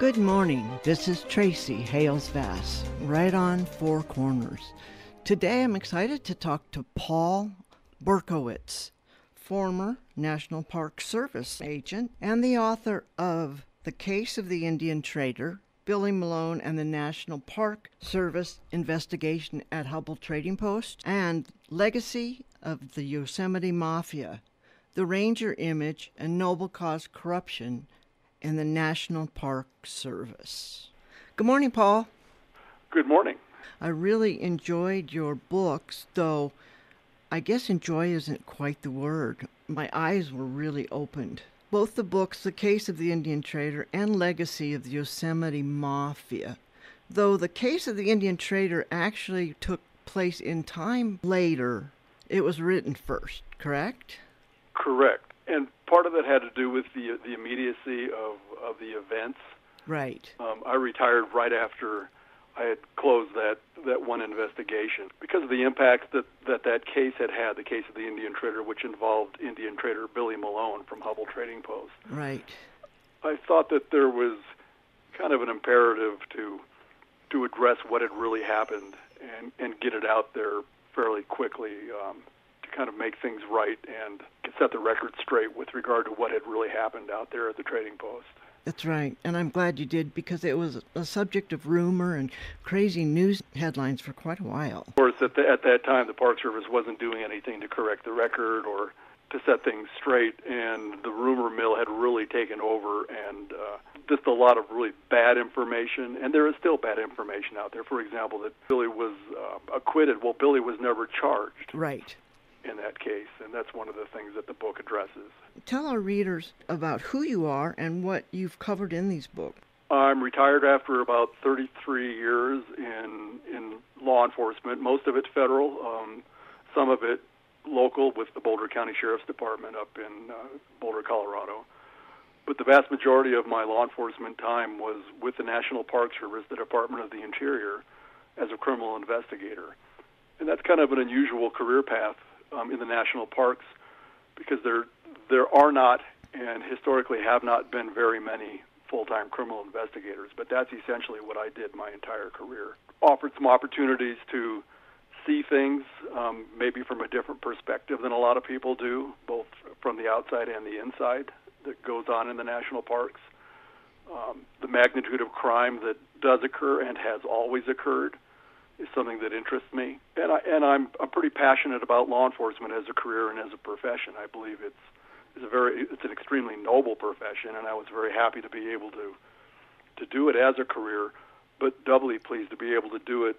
Good morning. This is Tracy Hales Vass, Write On Four Corners. Today I'm excited to talk to Paul Berkowitz, former National Park Service agent and the author of The Case of the Indian Trader, Billy Malone and the National Park Service Investigation at Hubbell Trading Post, and Legacy of the Yosemite Mafia, the Ranger Image and Noble Cause Corruption in the National Park Service. Good morning, Paul. Good morning. I really enjoyed your books, though I guess enjoy isn't quite the word. My eyes were really opened. Both the books, The Case of the Indian Trader and Legacy of the Yosemite Mafia. Though the case of the Indian Trader actually took place in time later, it was written first, correct? Correct. And part of it had to do with the the immediacy of, of the events. Right. Um, I retired right after I had closed that, that one investigation because of the impact that, that that case had had, the case of the Indian trader, which involved Indian trader Billy Malone from Hubbell Trading Post. Right. I thought that there was kind of an imperative to to address what had really happened and, and get it out there fairly quickly um, kind of make things right and set the record straight with regard to what had really happened out there at the Trading Post. That's right. And I'm glad you did because it was a subject of rumor and crazy news headlines for quite a while. Of course, at, the, at that time, the Park Service wasn't doing anything to correct the record or to set things straight, and the rumor mill had really taken over, and uh, just a lot of really bad information. And there is still bad information out there. For example, that Billy was uh, acquitted. Well, Billy was never charged. Right in that case, and that's one of the things that the book addresses. Tell our readers about who you are and what you've covered in these books. I'm retired after about 33 years in in law enforcement. Most of it federal, um, some of it local with the Boulder County Sheriff's Department up in uh, Boulder, Colorado. But the vast majority of my law enforcement time was with the National Park Service, the Department of the Interior, as a criminal investigator. And that's kind of an unusual career path um, in the national parks because there there are not and historically have not been very many full-time criminal investigators. But that's essentially what I did my entire career. Offered some opportunities to see things um, maybe from a different perspective than a lot of people do, both from the outside and the inside that goes on in the national parks. Um, the magnitude of crime that does occur and has always occurred is something that interests me, and I and I'm I'm pretty passionate about law enforcement as a career and as a profession. I believe it's it's a very it's an extremely noble profession, and I was very happy to be able to to do it as a career, but doubly pleased to be able to do it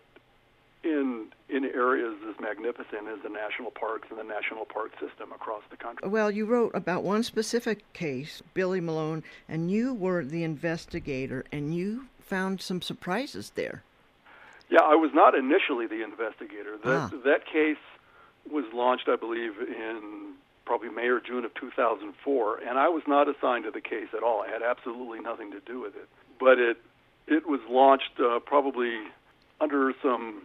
in in areas as magnificent as the national parks and the national park system across the country. Well, you wrote about one specific case, Billy Malone, and you were the investigator, and you found some surprises there. Yeah, I was not initially the investigator. That Ah. that case was launched, I believe, in probably May or June of 2004, and I was not assigned to the case at all. I had absolutely nothing to do with it. But it it was launched uh, probably under some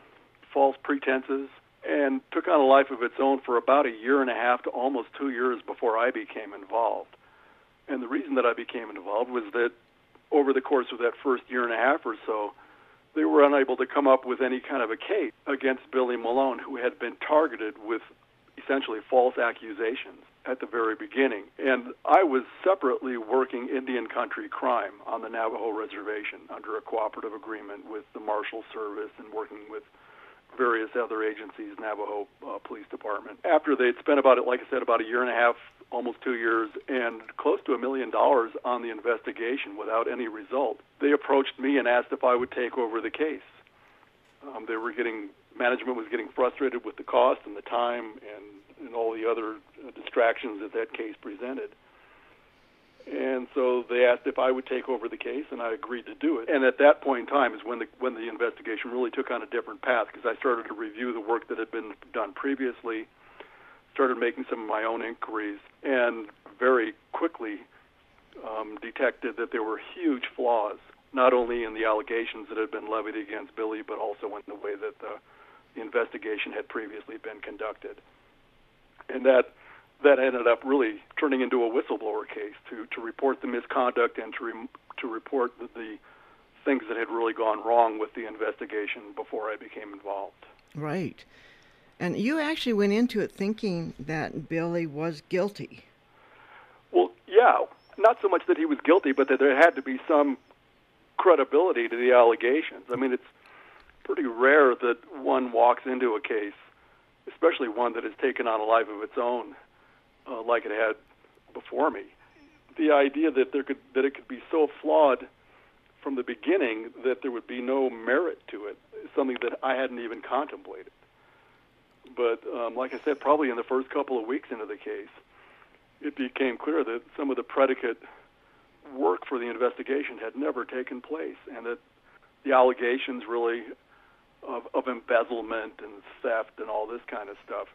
false pretenses and took on a life of its own for about a year and a half to almost two years before I became involved. And the reason that I became involved was that over the course of that first year and a half or so, they were unable to come up with any kind of a case against Billy Malone, who had been targeted with essentially false accusations at the very beginning. And I was separately working Indian country crime on the Navajo reservation under a cooperative agreement with the Marshal Service and working with various other agencies, Navajo uh, Police Department. After they'd spent about, it like I said, about a year and a half, almost two years, and close to a million dollars on the investigation without any result, they approached me and asked if I would take over the case. Um, they were getting management was getting frustrated with the cost and the time and, and all the other uh, distractions that that case presented. And so they asked if I would take over the case, and I agreed to do it. And at that point in time is when the when the investigation really took on a different path because I started to review the work that had been done previously, started making some of my own inquiries, and very quickly um, detected that there were huge flaws, not only in the allegations that had been levied against Billy, but also in the way that the, the investigation had previously been conducted. And that that ended up really turning into a whistleblower case to, to report the misconduct and to re- to report the, the things that had really gone wrong with the investigation before I became involved. Right. And you actually went into it thinking that Billy was guilty. Well, yeah, not so much that he was guilty, but that there had to be some credibility to the allegations. I mean, it's pretty rare that one walks into a case, especially one that has taken on a life of its own, uh, like it had before me. The idea that there could that it could be so flawed from the beginning that there would be no merit to it is something that I hadn't even contemplated. But um, like I said, probably in the first couple of weeks into the case, it became clear that some of the predicate work for the investigation had never taken place, and that the allegations really of, of embezzlement and theft and all this kind of stuff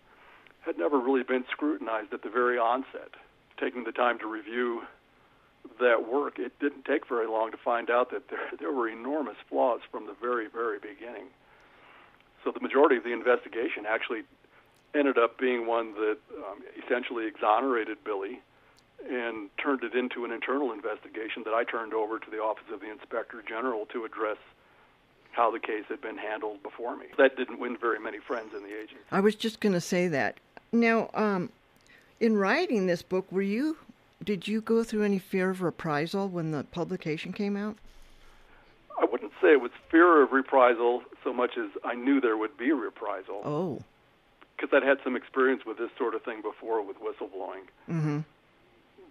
had never really been scrutinized at the very onset. Taking the time to review that work, it didn't take very long to find out that there, there were enormous flaws from the very, very beginning. So the majority of the investigation actually ended up being one that um, essentially exonerated Billy and turned it into an internal investigation that I turned over to the Office of the Inspector General to address how the case had been handled before me. That didn't win very many friends in the agency. I was just going to say that. Now, um, in writing this book, were you did you go through any fear of reprisal when the publication came out? I wouldn't say it was fear of reprisal so much as I knew there would be a reprisal. Oh. Because I'd had some experience with this sort of thing before with whistleblowing. Mm-hmm.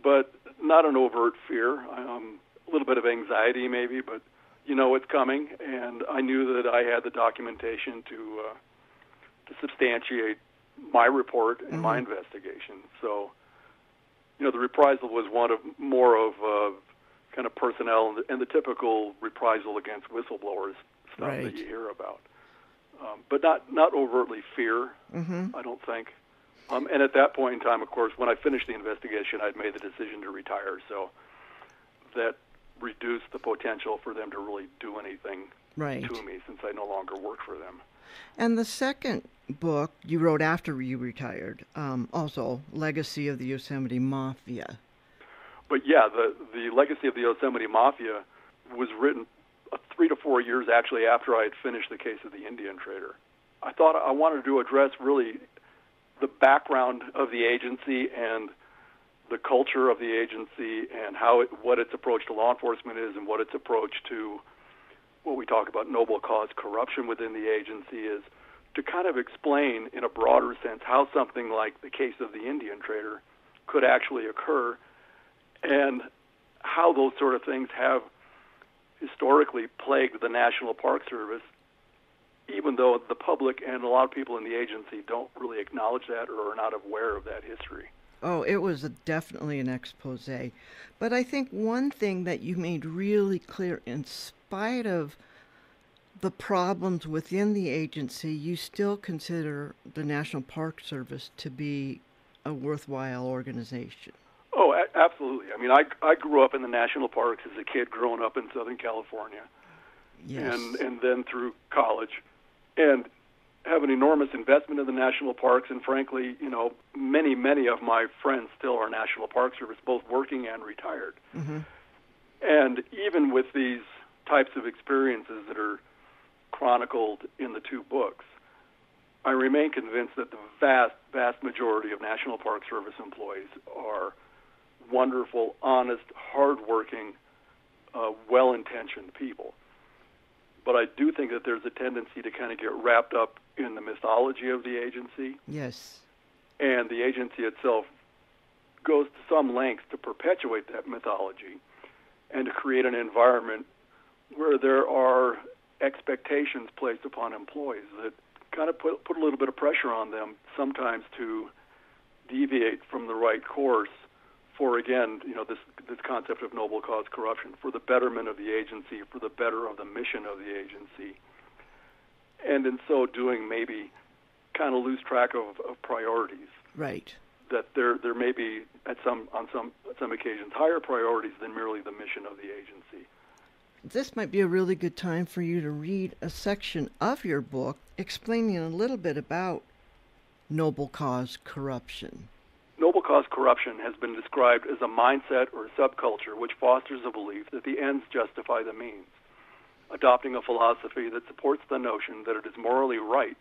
But not an overt fear. Um, a little bit of anxiety, maybe, but you know it's coming, and I knew that I had the documentation to uh, to substantiate my report and mm-hmm. my investigation. So, you know, the reprisal was one of more of uh, kind of personnel and the, and the typical reprisal against whistleblowers stuff right. that you hear about, um, but not not overtly fear. Mm-hmm. I don't think. Um, and at that point in time, of course, when I finished the investigation, I'd made the decision to retire. So that reduced the potential for them to really do anything right. to me since I no longer worked for them. And the second book you wrote after you retired, um, also Legacy of the Yosemite Mafia. But yeah, the the Legacy of the Yosemite Mafia was written uh, three to four years actually after I had finished the case of the Indian trader. I thought I wanted to address really the background of the agency and the culture of the agency and how it, what its approach to law enforcement is and what its approach to what we talk about noble cause corruption within the agency is to kind of explain in a broader sense how something like the case of the Indian trader could actually occur and how those sort of things have historically plagued the National Park Service even though the public and a lot of people in the agency don't really acknowledge that or are not aware of that history. Oh, it was a, definitely an expose. But I think one thing that you made really clear, in spite of the problems within the agency, you still consider the National Park Service to be a worthwhile organization. Oh, a- absolutely. I mean, I, I grew up in the national parks as a kid growing up in Southern California. Yes. And, and then through college and have an enormous investment in the national parks. And frankly, you know, many, many of my friends still are National Park Service, both working and retired. Mm-hmm. And even with these types of experiences that are chronicled in the two books, I remain convinced that the vast, vast majority of National Park Service employees are wonderful, honest, hardworking, uh, well-intentioned people but I do think that there's a tendency to kind of get wrapped up in the mythology of the agency. Yes. And the agency itself goes to some lengths to perpetuate that mythology and to create an environment where there are expectations placed upon employees that kind of put, put a little bit of pressure on them sometimes to deviate from the right course for again, you know, this this concept of noble cause corruption for the betterment of the agency, for the better of the mission of the agency, and in so doing, maybe kind of lose track of, of priorities. Right. That there there may be at some on some at some occasions higher priorities than merely the mission of the agency. This might be a really good time for you to read a section of your book explaining a little bit about noble cause corruption. Cause corruption has been described as a mindset or subculture which fosters a belief that the ends justify the means, adopting a philosophy that supports the notion that it is morally right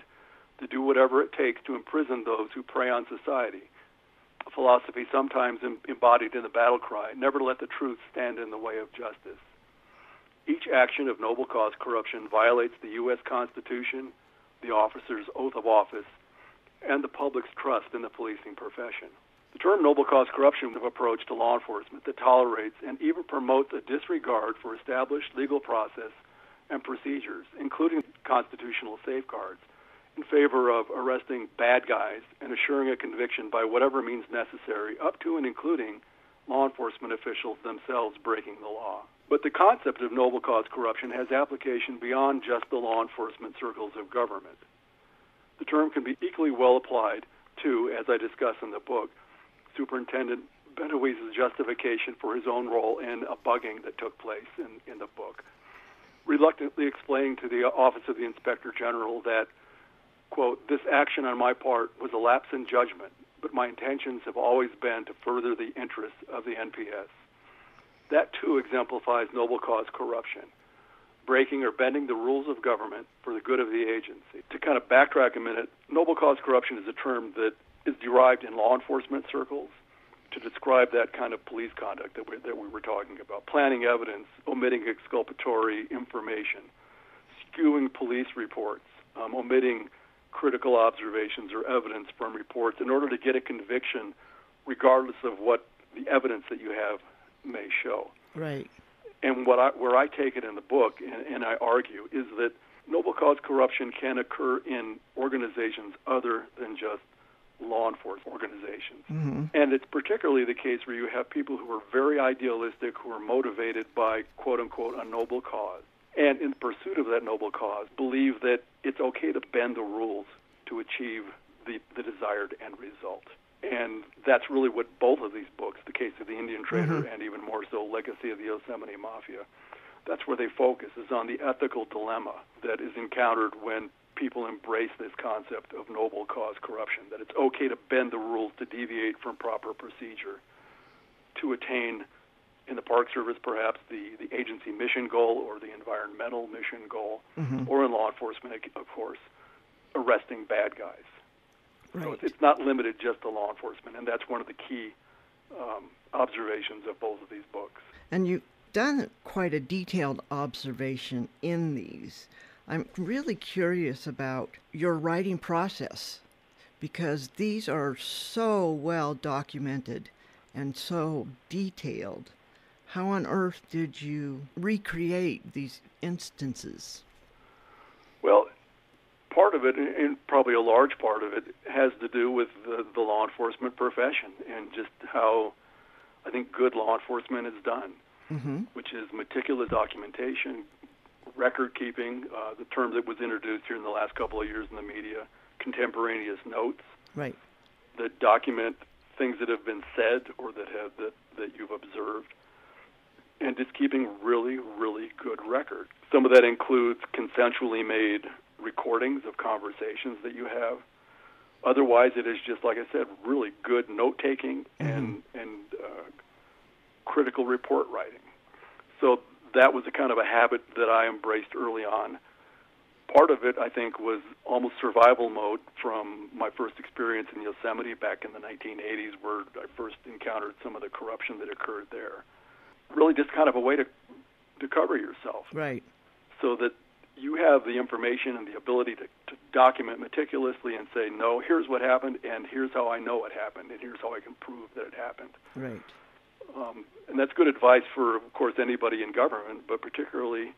to do whatever it takes to imprison those who prey on society. A philosophy sometimes embodied in the battle cry never let the truth stand in the way of justice. Each action of noble cause corruption violates the U.S. Constitution, the officer's oath of office, and the public's trust in the policing profession. The term noble cause corruption approach to law enforcement that tolerates and even promotes a disregard for established legal process and procedures, including constitutional safeguards, in favor of arresting bad guys and assuring a conviction by whatever means necessary, up to and including law enforcement officials themselves breaking the law. But the concept of noble cause corruption has application beyond just the law enforcement circles of government. The term can be equally well applied to, as I discuss in the book, Superintendent Benoist's justification for his own role in a bugging that took place in, in the book, reluctantly explaining to the Office of the Inspector General that, quote, this action on my part was a lapse in judgment, but my intentions have always been to further the interests of the NPS. That too exemplifies noble cause corruption breaking or bending the rules of government for the good of the agency. To kind of backtrack a minute, noble cause corruption is a term that is derived in law enforcement circles to describe that kind of police conduct that we, that we were talking about planning evidence, omitting exculpatory information, skewing police reports, um, omitting critical observations or evidence from reports in order to get a conviction, regardless of what the evidence that you have may show. Right. And what I, where I take it in the book, and, and I argue, is that noble cause corruption can occur in organizations other than just law enforcement organizations. Mm-hmm. And it's particularly the case where you have people who are very idealistic, who are motivated by quote unquote a noble cause. And in pursuit of that noble cause, believe that it's okay to bend the rules to achieve the, the desired end result. And that's really what both of these books, The Case of the Indian Trader Mhm. and even more so Legacy of the Yosemite Mafia, that's where they focus is on the ethical dilemma that is encountered when people embrace this concept of noble cause corruption, that it's okay to bend the rules to deviate from proper procedure to attain in the Park Service perhaps the, the agency mission goal or the environmental mission goal, Mhm. or in law enforcement, of course, arresting bad guys. Right. it's, it's not limited just to law enforcement, and that's one of the key um, observations of both of these books. And you've done quite a detailed observation in these. I'm really curious about your writing process because these are so well documented and so detailed. How on earth did you recreate these instances? Well, part of it, and probably a large part of it, has to do with the, the law enforcement profession and just how I think good law enforcement is done, Mm-hmm. which is meticulous documentation, record keeping, uh, the term that was introduced here in the last couple of years in the media, contemporaneous notes. Right. that document things that have been said or that have that, that you've observed. And just keeping really really good record. Some of that includes consensually made recordings of conversations that you have. Otherwise it is just like i said really good note taking and and uh, critical report writing. So that was a kind of a habit that i embraced early on part of it, I think, was almost survival mode from my first experience in Yosemite back in the 1980s, where I first encountered some of the corruption that occurred there. Really, just kind of a way to to cover yourself, Right. so that you have the information and the ability to, to document meticulously and say, no, here's what happened, and here's how I know it happened, and here's how I can prove that it happened. Right. Um, and that's good advice for, of course, anybody in government, but particularly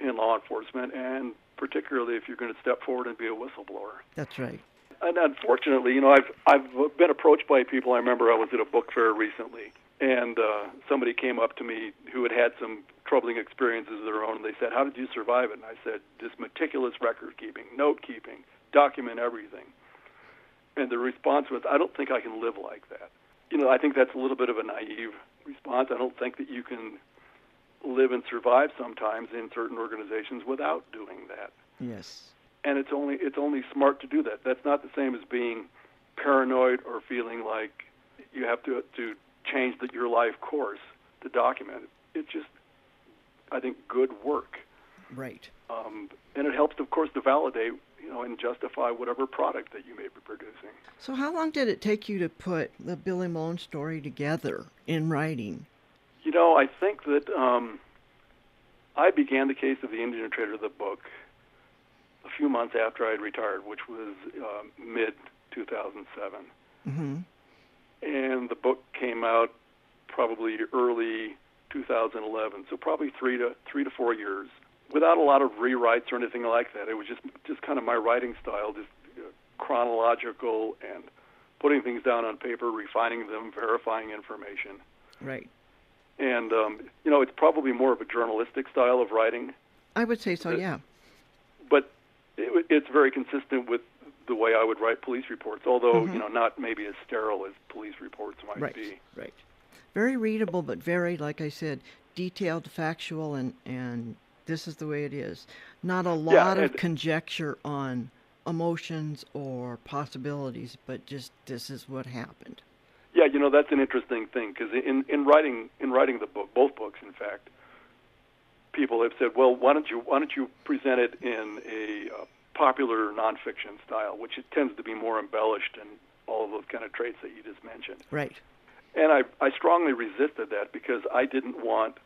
in law enforcement, and particularly if you're going to step forward and be a whistleblower. That's right. And unfortunately, you know, I've I've been approached by people. I remember I was at a book fair recently, and uh, somebody came up to me who had had some troubling experiences of their own. And they said, "How did you survive it?" And I said, "Just meticulous record keeping, note keeping, document everything." And the response was, "I don't think I can live like that." You know, I think that's a little bit of a naive response. I don't think that you can live and survive sometimes in certain organizations without doing that Yes. and it's only it's only smart to do that. That's not the same as being paranoid or feeling like you have to to change the, your life course to document it. It's just, I think, good work. Right. Um, and it helps, of course, to validate, you know, and justify whatever product that you may be producing. So, how long did it take you to put the Billy Malone story together in writing? You know, I think that um, I began the case of the Indian Trader, the book, a few months after I had retired, which was uh, mid 2007. Mm-hmm. And the book came out probably early 2011, so probably three to three to four years, without a lot of rewrites or anything like that. It was just just kind of my writing style, just uh, chronological and putting things down on paper, refining them, verifying information. Right. And um, you know, it's probably more of a journalistic style of writing. I would say so. Uh, Yeah. but it, it's very consistent with the way I would write police reports, although Mhm. you know not maybe as sterile as police reports might Right. be. Right. Very readable, but very, like I said, detailed, factual, and and this is the way it is. Not a lot of conjecture on emotions or possibilities, but just this is what happened. Yeah, you know that's an interesting thing because in in writing in writing the book, both books, in fact, people have said, well, why don't you why don't you present it in a uh, popular nonfiction style, which it tends to be more embellished and all of those kind of traits that you just mentioned. Right. And I, I strongly resisted that because I didn't want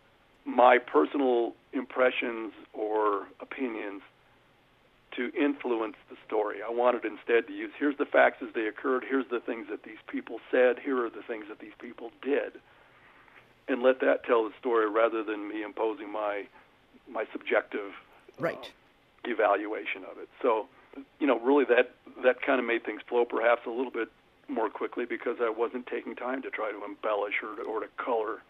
my personal impressions or opinions to influence the story. I wanted instead to use here's the facts as they occurred, here's the things that these people said, here are the things that these people did, and let that tell the story rather than me imposing my my subjective uh, evaluation of it. So, you know, really that that kind of made things flow perhaps a little bit more quickly because I wasn't taking time to try to embellish or to, or to color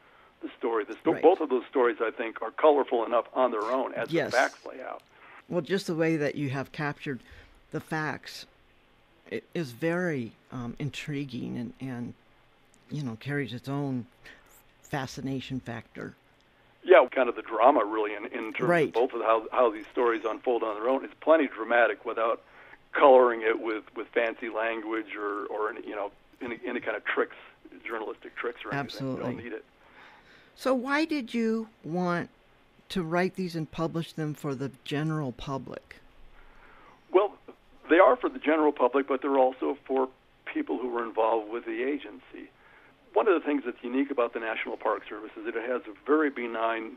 the story. The sto- Right. Both of those stories, I think, are colorful enough on their own as Yes. the facts lay out. Well, just the way that you have captured the facts it is very um, intriguing and, and, you know, carries its own fascination factor. Yeah, kind of the drama really in, in terms Right. of both of how how these stories unfold on their own. It's plenty dramatic without coloring it with, with fancy language or, or any, you know any, any kind of tricks, journalistic tricks or anything. You Absolutely. don't need it. So, why did you want to write these and publish them for the general public? Well, they are for the general public, but they're also for people who were involved with the agency. One of the things that's unique about the National Park Service is that it has a very benign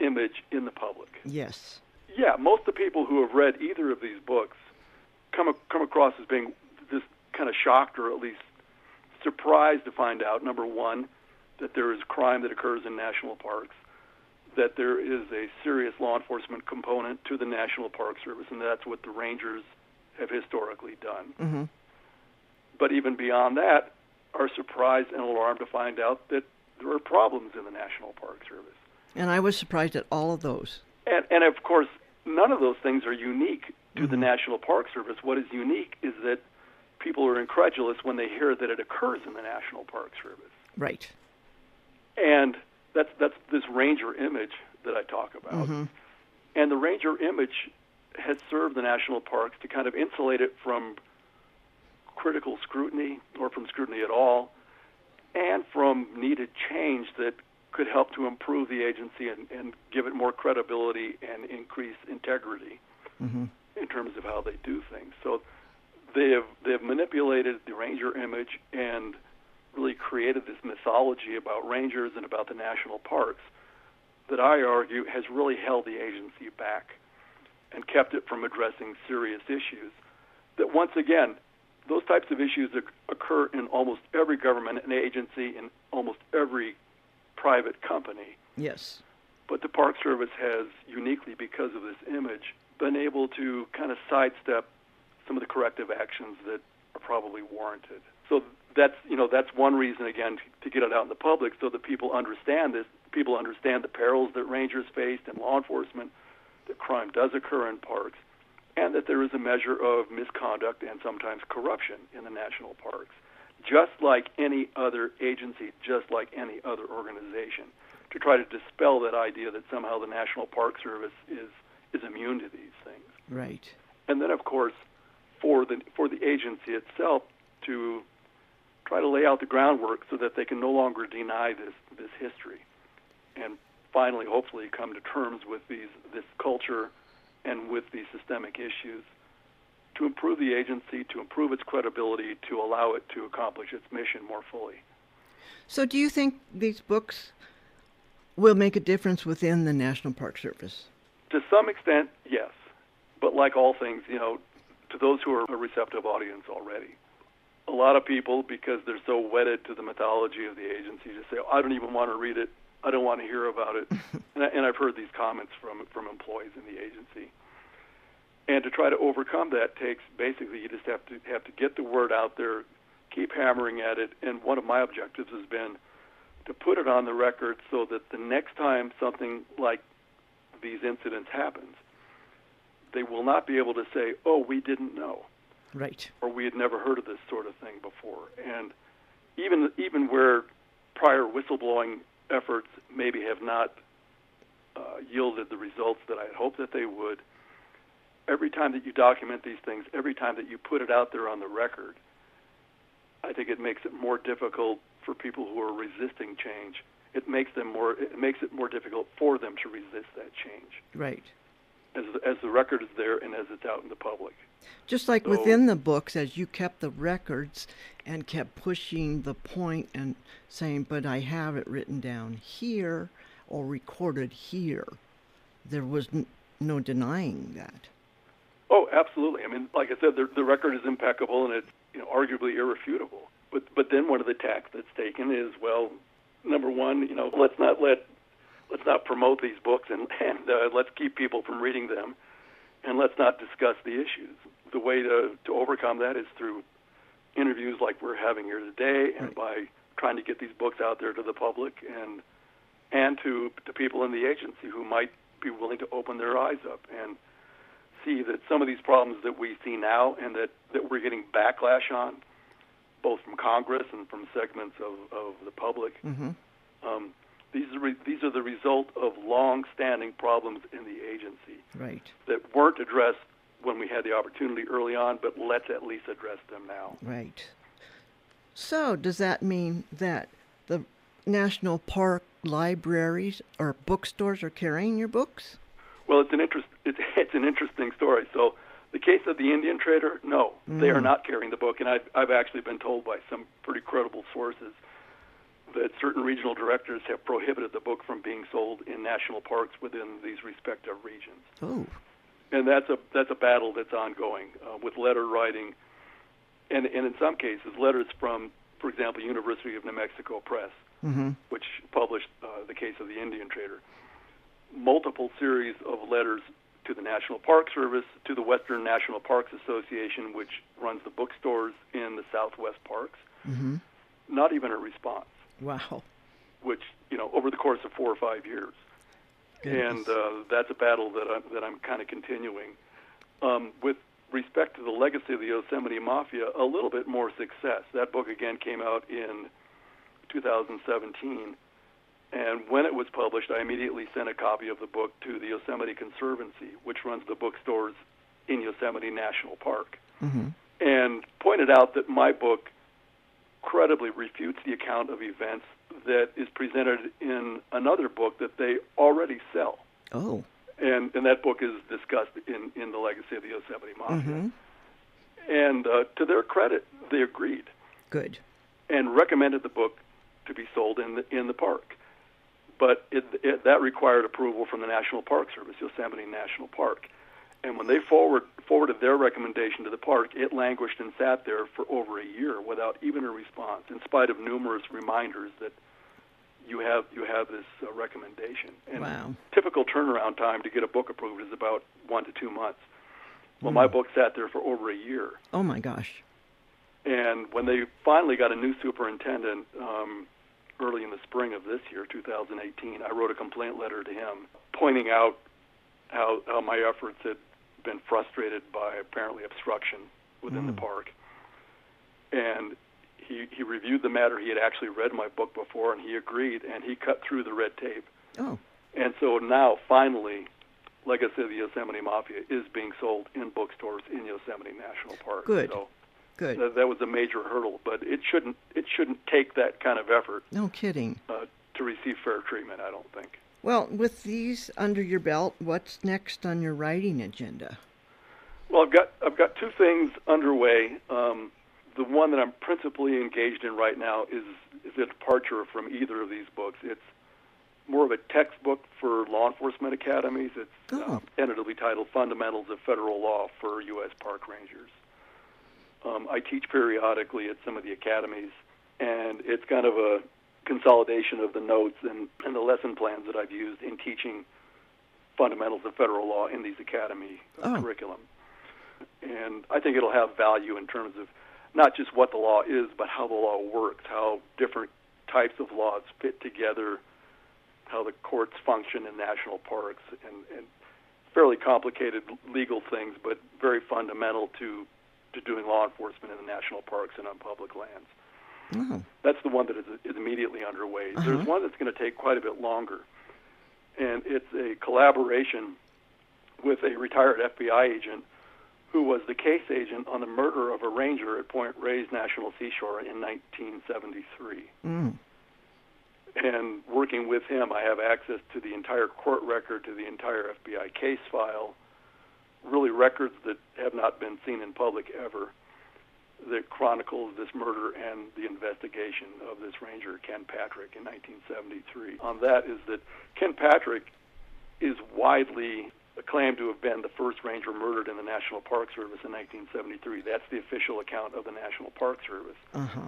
image in the public. Yes. Yeah, most of the people who have read either of these books come come across as being just kind of shocked or at least surprised to find out number one that there is crime that occurs in national parks, that there is a serious law enforcement component to the National Park Service, and that's what the rangers have historically done. hmm But even beyond that, are surprised and alarmed to find out that there are problems in the National Park Service. And I was surprised at all of those. And, and of course, none of those things are unique to the Mhm. National Park Service. What is unique is that people are incredulous when they hear that it occurs in the National Park Service. Right. And that's that's this ranger image that I talk about. hmm And the ranger image has served the national parks to kind of insulate it from critical scrutiny or from scrutiny at all, and from needed change that could help to improve the agency and, and give it more credibility and increase integrity hmm in terms of how they do things. So they have they have manipulated the ranger image and really created this mythology about rangers and about the national parks that I argue has really held the agency back and kept it from addressing serious issues that once again those types of issues occur in almost every government and agency in almost every private company Yes. but the Park Service has uniquely, because of this image, been able to kind of sidestep some of the corrective actions that are probably warranted. So that's you know that's one reason again to get it out in the public so that people understand this. People understand the perils that rangers faced and law enforcement, that crime does occur in parks, and that there is a measure of misconduct and sometimes corruption in the national parks, just like any other agency, just like any other organization to try to dispel that idea that somehow the National Park Service is is immune to these things. Right. And then, of course, for the for the agency itself to try to lay out the groundwork so that they can no longer deny this this history, and finally, hopefully, come to terms with these this culture and with these systemic issues to improve the agency, to improve its credibility, to allow it to accomplish its mission more fully. So, do you think these books will make a difference within the National Park Service? To some extent, yes. But like all things, you know, to those who are a receptive audience already, a lot of people, because they're so wedded to the mythology of the agency, just say, oh, "I don't even want to read it. I don't want to hear about it." and, I, and I've heard these comments from from employees in the agency. And to try to overcome that takes basically you just have to have to get the word out there, keep hammering at it. And one of my objectives has been to put it on the record so that the next time something like these incidents happens, they will not be able to say, "Oh, we didn't know," right, or "We had never heard of this sort of thing before." And even even where prior whistleblowing efforts maybe have not uh, yielded the results that I had hoped that they would, every time that you document these things, every time that you put it out there on the record, I think it makes it more difficult for people who are resisting change. It makes them more. It makes it more difficult for them to resist that change. Right. As as the record is there and as it's out in the public. Just like so, within the books, as you kept the records and kept pushing the point and saying, "But I have it written down here or recorded here," there was n- no denying that. Oh, absolutely. I mean, like I said, the, the record is impeccable and it's you know arguably irrefutable. But but then one of the tacks that's taken is well, number one, you know, let's not let let's not promote these books and and uh, let's keep people from reading them, and let's not discuss the issues. The way to to overcome that is through interviews like we're having here today, and right. by trying to get these books out there to the public and and to to people in the agency who might be willing to open their eyes up and see that some of these problems that we see now and that, that we're getting backlash on, both from Congress and from segments of, of the public, mm-hmm. um, these are re- these are the result of long-standing problems in the agency right. that weren't addressed when we had the opportunity early on, but let's at least address them now. Right. So does that mean that the national park libraries or bookstores are carrying your books? Well, it's an interest. It's, it's an interesting story. So, the case of the Indian trader, no, mm. they are mm. not carrying the book, and I've I've actually been told by some pretty credible sources that certain regional directors have prohibited the book from being sold in national parks within these respective regions. Oh. And that's a that's a battle that's ongoing uh, with letter writing, and and in some cases letters from, for example, University of New Mexico Press, mm-hmm. which published uh, the case of the Indian trader multiple series of letters to the National Park Service, to the Western National Parks Association, which runs the bookstores in the Southwest parks. Mm-hmm. Not even a response. Wow. Which you know over the course of four or five years, Goodness. and uh, that's a battle that I'm that I'm kind of continuing. Um, with respect to the legacy of the Yosemite Mafia, a little bit more success. That book again came out in 2017 and when it was published, I immediately sent a copy of the book to the Yosemite Conservancy, which runs the bookstores in Yosemite National Park, mm-hmm. and pointed out that my book credibly refutes the account of events that is presented in another book that they already sell. Oh. And, and that book is discussed in, in The Legacy of the Yosemite Mafia. Mm-hmm. And uh, to their credit, they agreed. Good. And recommended the book to be sold in the, in the park but it, it, that required approval from the National Park Service, Yosemite National Park. And when they forward, forwarded their recommendation to the park, it languished and sat there for over a year without even a response, in spite of numerous reminders that you have you have this uh, recommendation. And wow. typical turnaround time to get a book approved is about one to two months. Well, mm. my book sat there for over a year. Oh my gosh! And when they finally got a new superintendent, um, early in the spring of this year, 2018, I wrote a complaint letter to him pointing out how, how my efforts had been frustrated by apparently obstruction within mm. the park. And he, he reviewed the matter. He had actually read my book before, and he agreed, and he cut through the red tape. Oh. And so now, finally, Legacy of the Yosemite Mafia is being sold in bookstores in Yosemite National Park. Good. So Good. That, that was a major hurdle, but it shouldn't it shouldn't take that kind of effort No kidding. uh, to receive fair treatment. I don't think. Well, with these under your belt, what's next on your writing agenda? Well, I've got I've got two things underway. Um, the one that I'm principally engaged in right now is is a departure from either of these books. It's more of a textbook for law enforcement academies. It's Oh. uh, tentatively titled "Fundamentals of Federal Law for U.S. Park Rangers." Um, I teach periodically at some of the academies, and it's kind of a consolidation of the notes and, and the lesson plans that I've used in teaching fundamentals of federal law in these academy uh, Oh. curriculum. And I think it'll have value in terms of not just what the law is, but how the law works, how different types of laws fit together, how the courts function in national parks, and, and fairly complicated legal things, but very fundamental to, to doing law enforcement in the national parks and on public lands. Oh, That's the one that is, is immediately underway. There's Uh-huh. one that's going to take quite a bit longer, and it's a collaboration with a retired FBI agent who was the case agent on the murder of a ranger at Point Reyes National Seashore in 1973. mm. And working with him, I have access to the entire court record, to the entire FBI case file, really records that have not been seen in public ever that chronicles this murder and the investigation of this ranger, Ken Patrick, in 1973. On that is that Ken Patrick is widely acclaimed to have been the first ranger murdered in the National Park Service in 1973. That's the official account of the National Park Service. Uh-huh.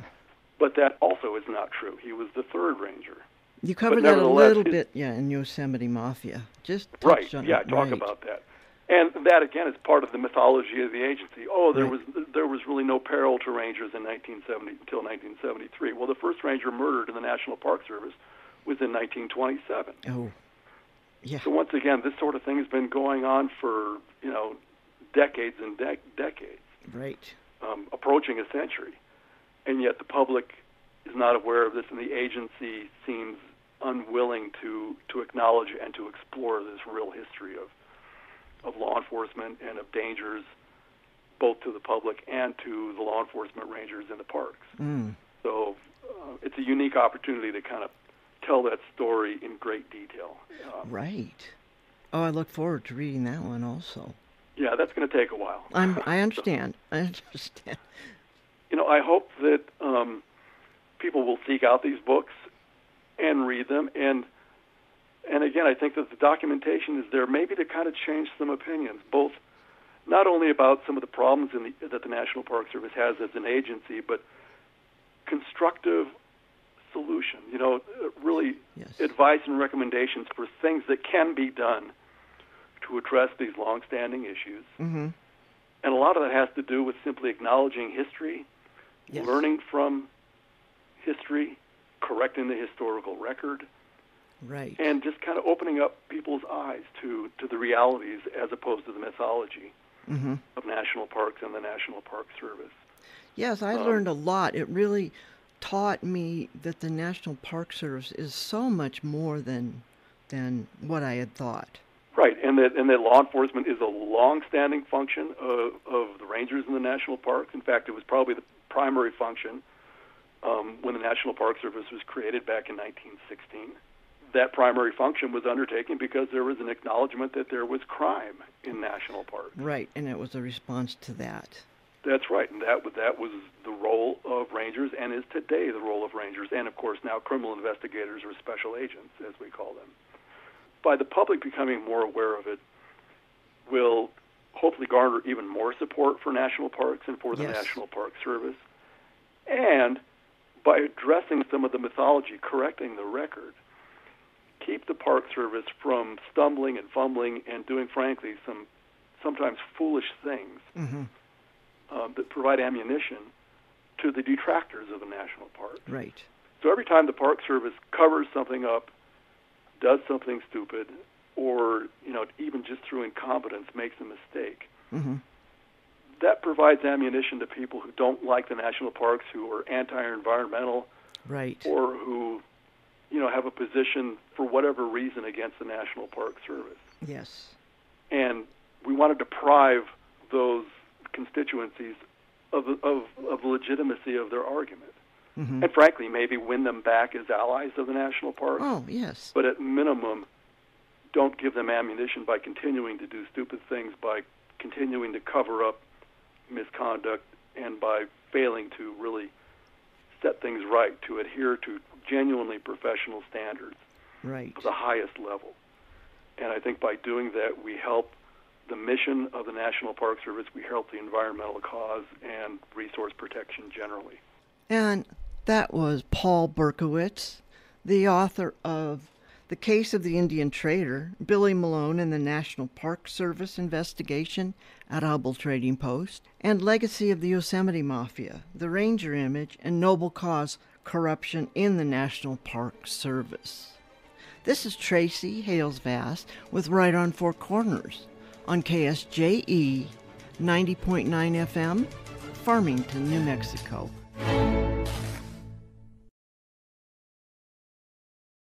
But that also is not true. He was the third ranger. You covered that a little it- bit, yeah, in Yosemite Mafia. Just Right. on Yeah, talk about that. And that again is part of the mythology of the agency. Oh, there was there was really no peril to rangers in 1970 until 1973. Well, the first ranger murdered in the National Park Service was in 1927. Oh, yeah. So once again, this sort of thing has been going on for you know decades and dec decades, Right. um, approaching a century, and yet the public is not aware of this, and the agency seems unwilling to to acknowledge and to explore this real history of of law enforcement and of dangers both to the public and to the law enforcement rangers in the parks. Mm. So uh, it's a unique opportunity to kind of tell that story in great detail. Um, Right. Oh, I look forward to reading that one also. yeah, that's going to take a while. I'm. I understand. I understand. you know, I hope that um, people will seek out these books and read them. And and again, I think that the documentation is there maybe to kind of change some opinions, both not only about some of the problems in the, that the National Park Service has as an agency, but constructive solution. You know, really Yes. advice and recommendations for things that can be done to address these longstanding issues. Mm-hmm. And a lot of that has to do with simply acknowledging history, Yes. learning from history, correcting the historical record, Right. and just kind of opening up people's eyes to, to the realities as opposed to the mythology mm-hmm. of national parks and the National Park Service. Yes, I Um, learned a lot. It really taught me that the National Park Service is so much more than than what I had thought. Right, and that and that law enforcement is a long-standing function of, of the rangers in the national parks. In fact, it was probably the primary function um, when the National Park Service was created back in 1916. That primary function was undertaken because there was an acknowledgement that there was crime in national parks. Right, and it was a response to that. That's right, and that was that was the role of rangers, and is today the role of rangers, and of course now criminal investigators or special agents, as we call them. By the public becoming more aware of it, will hopefully garner even more support for national parks and for the Yes. National Park Service, and by addressing some of the mythology, correcting the record, keep the Park Service from stumbling and fumbling and doing, frankly, some sometimes foolish things Mm-hmm. um, that provide ammunition to the detractors of the national park. Right. So every time the Park Service covers something up, does something stupid, or you know even just through incompetence makes a mistake, Mm-hmm. that provides ammunition to people who don't like the national parks, who are anti-environmental, Right. or who you know have a position for whatever reason against the National Park Service. Yes. and we want to deprive those constituencies of, of, of the legitimacy of their argument. Mhm. And frankly, maybe win them back as allies of the national park. Oh, yes. But at minimum, don't give them ammunition by continuing to do stupid things, by continuing to cover up misconduct, and by failing to really set things right, to adhere to genuinely professional standards Right. of the highest level. And I think by doing that, we help the mission of the National Park Service, we help the environmental cause and resource protection generally. And that was Paul Berkowitz, the author of The Case of the Indian Trader, Billy Malone and the National Park Service Investigation at Hubbell Trading Post, and Legacy of the Yosemite Mafia, The Ranger Image, and Noble Cause Corruption in the National Park Service. This is Tracy Hales Vass with Write On Four Corners on KSJE 90.9 FM, Farmington, New Mexico.